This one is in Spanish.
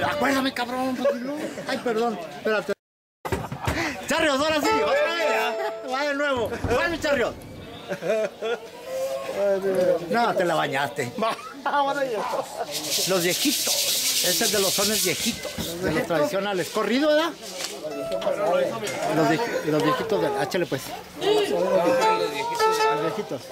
Acuérdame, cabrón. Ay, perdón, espérate. Charrios, ahora sí, otra vez. Va de nuevo. Va mi Charrios. No, te la bañaste. Los viejitos. Ese es de los sones viejitos, de los tradicionales. Corrido, ¿verdad? Los, los viejitos de. Échale pues. Los viejitos.